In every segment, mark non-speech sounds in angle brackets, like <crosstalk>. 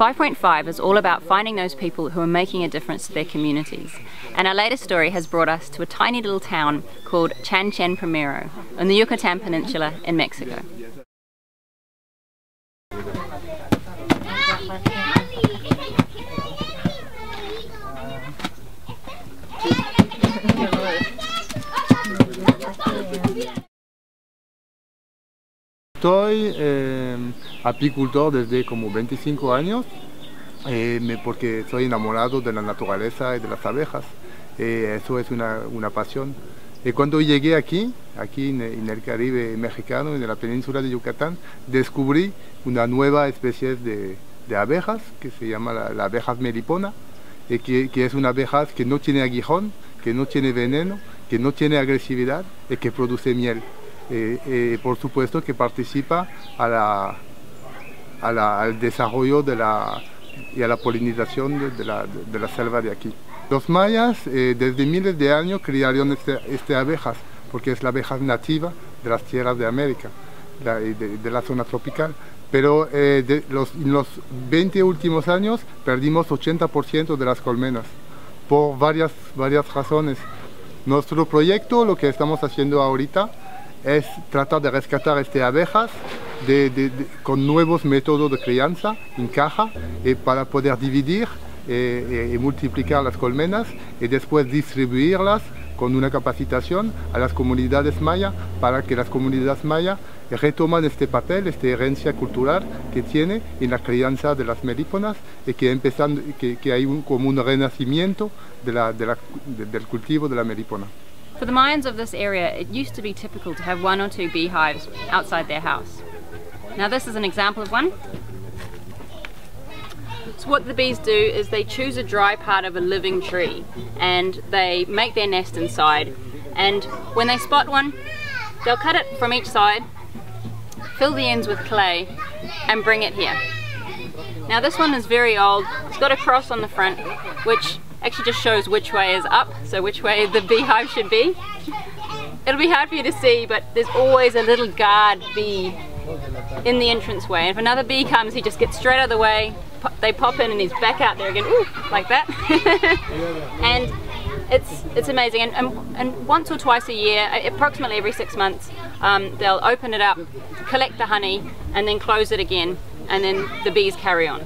5.5 is all about finding those people who are making a difference to their communities. And our latest story has brought us to a tiny little town called Chan Primero on the Yucatan Peninsula in Mexico. Soy eh, apicultor desde como 25 años eh, porque soy enamorado de la naturaleza y de las abejas. Eh, eso es una, una pasión. Y cuando llegué aquí, aquí en, el Caribe mexicano, en la península de Yucatán, descubrí una nueva especie de, de abejas que se llama la, abeja melipona, que, que es una abeja que no tiene aguijón, que no tiene veneno, que no tiene agresividad y que produce miel. Eh, eh, por supuesto que participa a la, al desarrollo de la, y a la polinización de, la, de, la, selva de aquí. Los mayas eh, desde miles de años criaron estas este abejas, porque es la abeja nativa de las tierras de América, de, de la zona tropical. Pero en los 20 últimos años perdimos 80% de las colmenas, por varias, varias razones. Nuestro proyecto, lo que estamos haciendo ahorita, es tratar de rescatar estas abejas con nuevos métodos de crianza en caja y para poder dividir eh, y multiplicar las colmenas y después distribuirlas con una capacitación a las comunidades mayas para que las comunidades mayas retoman este papel, esta herencia cultural que tiene en la crianza de las melíponas y que, empezando, que, que hay un, como un renacimiento de la, de la, de, del cultivo de la melípona. For the Mayans of this area, it used to be typical to have one or two beehives outside their house. Now this is an example of one. So what the bees do is they choose a dry part of a living tree and they make their nest inside and when they spot one, they'll cut it from each side, fill the ends with clay and bring it here. Now this one is very old, it's got a cross on the front which actually just shows which way is up, so which way <laughs> the beehive should be. It'll be hard for you to see, but there's always a little guard bee in the entranceway. And if another bee comes, he just gets straight out of the way, they pop in and he's back out there again, ooh, like that. <laughs> and it's it's amazing. And, and, and, once or twice a year, approximately every six months, um, they'll open it up, collect the honey, and then close it again, and then the bees carry on.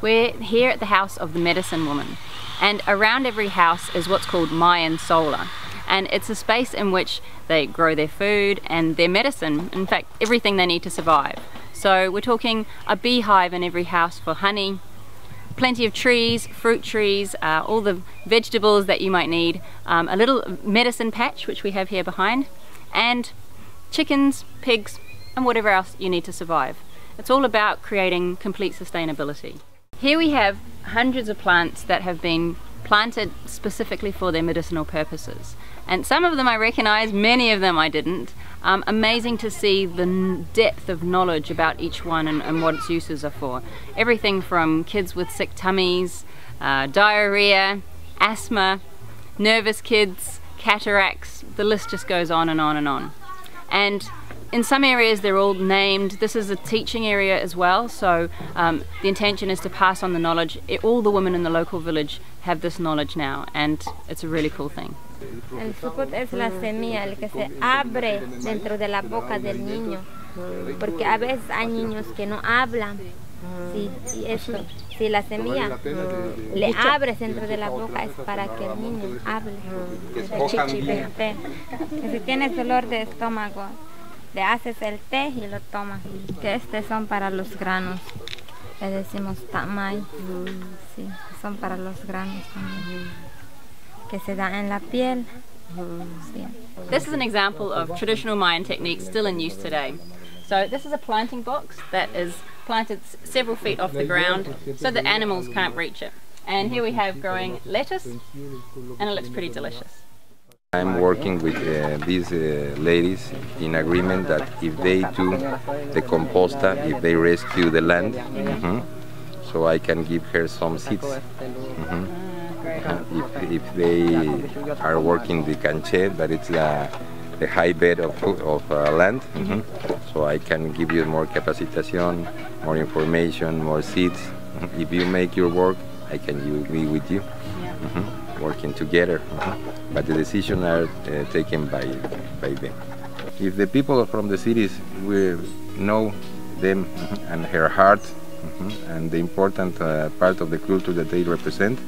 We're here at the house of the medicine woman. And around every house is what's called Mayan solar. And it's a space in which they grow their food and their medicine, in fact, everything they need to survive. So we're talking a beehive in every house for honey, plenty of trees, fruit trees, uh, all the vegetables that you might need, um, a little medicine patch, which we have here behind, and chickens, pigs, and whatever else you need to survive. It's all about creating complete sustainability. Here we have hundreds of plants that have been planted specifically for their medicinal purposes. And some of them I recognize, many of them I didn't. Um, amazing to see the depth of knowledge about each one and, and, what its uses are for. Everything from kids with sick tummies, uh, diarrhea, asthma, nervous kids, cataracts, the list just goes on and on and on. And in some areas they're all named. This is a teaching area as well, so um, the intention is to pass on the knowledge. It, all the women in the local village have this knowledge now, and it's a really cool thing. El support es la semilla, el que se abre dentro de la boca del niño, porque a veces hay niños que no hablan. Sí, y esto, si la semilla le abres dentro de la boca es para que el niño hable. Si tienes dolor de estómago, le haces el té y lo tomas. Que estos son para los granos. Le decimos tamay. Sí, son para los granos también. Que se da en la piel. Sí. This is an example of traditional Mayan techniques still in use today. So this is a planting box that is planted several feet off the ground so that animals can't reach it. And here we have growing lettuce and it looks pretty delicious. I'm working with uh, these uh, ladies in agreement that if they do the composta, if they rescue the land, mm -hmm, so I can give her some seeds. Mm -hmm. if, if, they are working the canche, that it's the, the high bed of, of uh, land, mm -hmm, so I can give you more capacitation, more information, more seeds. If you make your work, I can be with you, mhm, working together. mhm. But the decisions are uh, taken by by them. If the people from the cities will know them mhm, and her heart mhm, and the important uh, part of the culture that they represent,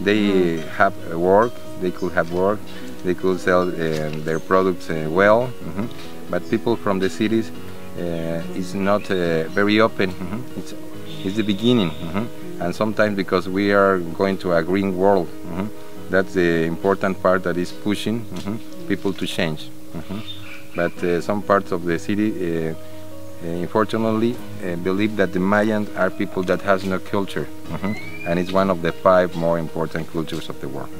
they have uh, work. They could have work. They could sell uh, their products uh, well. But people from the cities uh, is not uh, very open. It's it's the beginning, and sometimes because we are going to a green world, mhm, that's the important part that is pushing mhm, people to change. mhm. But uh, some parts of the city, uh, uh, unfortunately, uh, believe that the Mayans are people that has no culture, mhm, and it's one of the five more important cultures of the world.